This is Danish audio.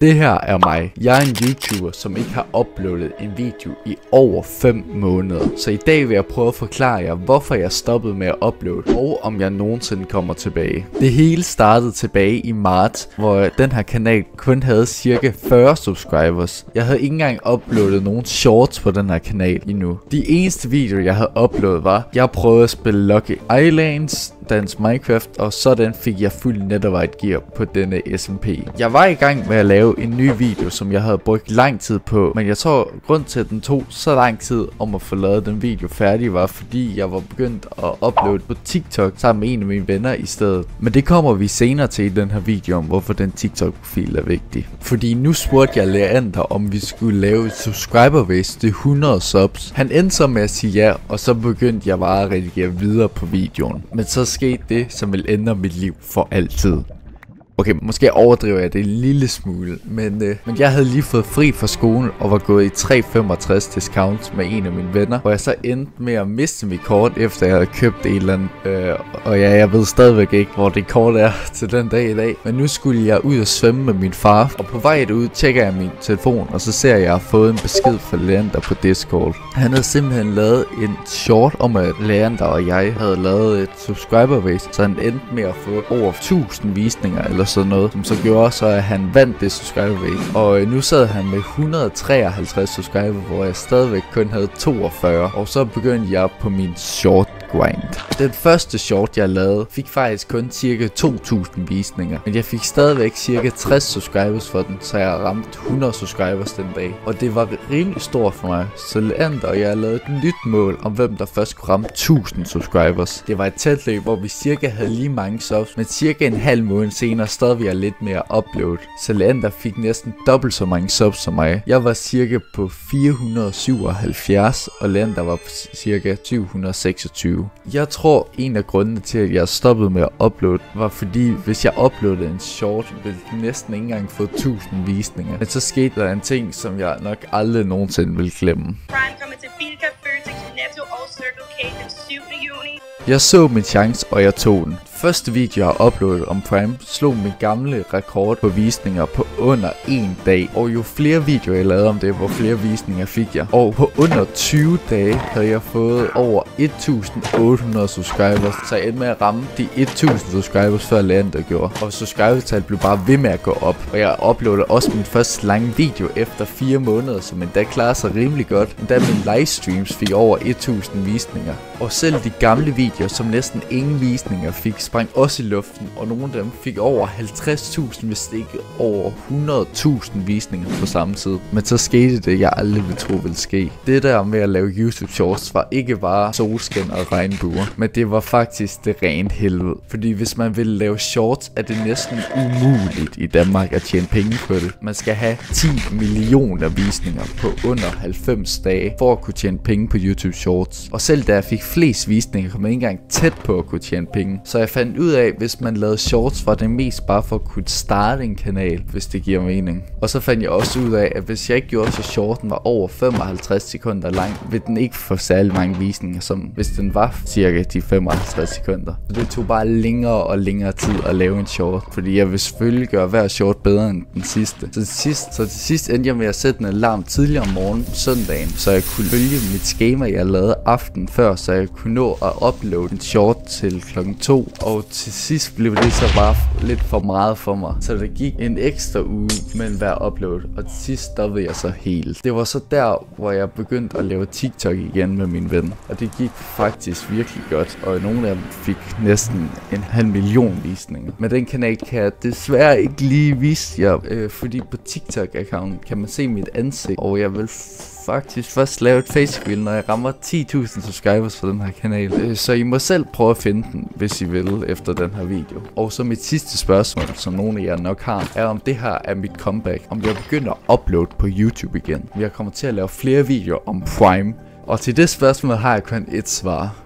Det her er mig. Jeg er en YouTuber, som ikke har uploadet en video i over 5 måneder. Så i dag vil jeg prøve at forklare jer, hvorfor jeg stoppede med at uploade, og om jeg nogensinde kommer tilbage. Det hele startede tilbage i marts, hvor den her kanal kun havde cirka 40 subscribers. Jeg havde ikke engang uploadet nogen shorts på den her kanal endnu. De eneste videoer, jeg havde uploadet var, jeg prøvede at spille Lucky Islands, dansk Minecraft, og sådan fik jeg fuld netherite gear på denne SMP. Jeg var i gang med at lave en ny video, som jeg havde brugt lang tid på, men jeg tror, grund til at den tog så lang tid om at få lavet den video færdig, var fordi jeg var begyndt at uploade på TikTok sammen med en af mine venner i stedet. Men det kommer vi senere til i den her video om, hvorfor den TikTok-profil er vigtig. Fordi nu spurgte jeg Leander, om vi skulle lave et subscriber race til 100 subs. Han endte så med at sige ja, og så begyndte jeg bare at redigere videre på videoen. Men så skete det, som vil ændre mit liv for altid. Okay, måske overdriver jeg det en lille smule, men, øh, men jeg havde lige fået fri fra skolen og var gået i 365 discount med en af mine venner, hvor jeg så endte med at miste mit kort, efter jeg havde købt et eller andet. Øh, og ja, jeg ved stadigvæk ikke, hvor det kort er til den dag i dag. Men nu skulle jeg ud og svømme med min far, og på vej ud tjekker jeg min telefon, og så ser jeg, at jeg har fået en besked fra Leander på Discord. Han havde simpelthen lavet en short om, at Leander og jeg havde lavet et subscriber race, så han endte med at få over 1000 visninger eller sådan noget, som så gjorde så, at han vandt det subscriber rate. Og øh, nu sad han med 153 subscriber, hvor jeg stadigvæk kun havde 42. Og så begyndte jeg på min short grind. Den første short jeg lavede fik faktisk kun cirka 2000 visninger, men jeg fik stadigvæk cirka 60 subscribers for den, så jeg ramte 100 subscribers den dag. Og det var rimelig stort for mig, så Leander og jeg lavede et nyt mål om hvem der først kunne ramme 1000 subscribers. Det var et tæt løb, hvor vi cirka havde lige mange subs, men cirka en halv måned senere stod vi lidt mere upload. Så Leander fik næsten dobbelt så mange subs som mig. Jeg var cirka på 477, og Leander var på cirka 726. Jeg tror, en af grundene til, at jeg stoppede med at uploade, var fordi, hvis jeg uploadede en short, ville den næsten ikke engang få 1000 visninger. Men så skete der en ting, som jeg nok aldrig nogensinde vil glemme. Prime kommer til Bilka, Føtex, Netto og Circle K den 7. juni. Jeg så min chance, og jeg tog den. Første video jeg uploadede om Prime slog min gamle rekord på visninger på under en dag. Og jo flere videoer jeg lavede om det, hvor flere visninger fik jeg. Og på under 20 dage havde jeg fået over 1800 subscribers. Så jeg endte med at ramme de 1000 subscribers før Leander gjorde. Og subscribertallet blev bare ved med at gå op. Og jeg uploadede også min første lange video efter 4 måneder, som endda klarede sig rimelig godt. Endda mine livestreams fik over 1000 visninger. Og selv de gamle videoer, som næsten ingen visninger fik, sprang også i luften, og nogle af dem fik over 50.000, hvis det ikke over 100.000 visninger på samme tid. Men så skete det, jeg aldrig ville tro ville ske. Det der med at lave YouTube Shorts var ikke bare solskin og regnbuer, men det var faktisk det rene helvede. Fordi hvis man ville lave shorts, er det næsten umuligt i Danmark at tjene penge på det. Man skal have 10 millioner visninger på under 90 dage, for at kunne tjene penge på YouTube Shorts. Og selv da jeg fik flest visninger, kom jeg ikke engang tæt på at kunne tjene penge. Så jeg fandt ud af, hvis man lavede shorts, var det mest bare for at kunne starte en kanal, hvis det giver mening. Og så fandt jeg også ud af, at hvis jeg ikke gjorde så shorten var over 55 sekunder lang, vil den ikke få særlig mange visninger, som hvis den var cirka de 55 sekunder. Så det tog bare længere og længere tid at lave en short, fordi jeg vil selvfølgelig gøre hver short bedre end den sidste. Så til sidst, så til sidst endte jeg med at sætte en alarm tidligere om morgenen søndagen, så jeg kunne følge mit schema, jeg lavede aften før, så jeg kunne nå at uploade en short til klokken 2. Og til sidst blev det så bare lidt for meget for mig. Så det gik en ekstra uge mellem hver upload, og til sidst stoppede jeg så helt. Det var så der, hvor jeg begyndte at lave TikTok igen med min ven. Og det gik faktisk virkelig godt, og nogle af dem fik næsten en halv million visninger. Men den kanal kan jeg desværre ikke lige vise jer, øh, fordi på TikTok-account kan man se mit ansigt, og jeg vil faktisk først lave et face når jeg rammer 10.000 subscribers på den her kanal. Øh, så I må selv prøve at finde den, hvis I vil, efter den her video. Og så mit sidste spørgsmål, som nogle af jer nok har, er om det her er mit comeback. Om jeg begynder at uploade på YouTube igen. Jeg kommer til at lave flere videoer om Prime. Og til det spørgsmål har jeg kun et svar.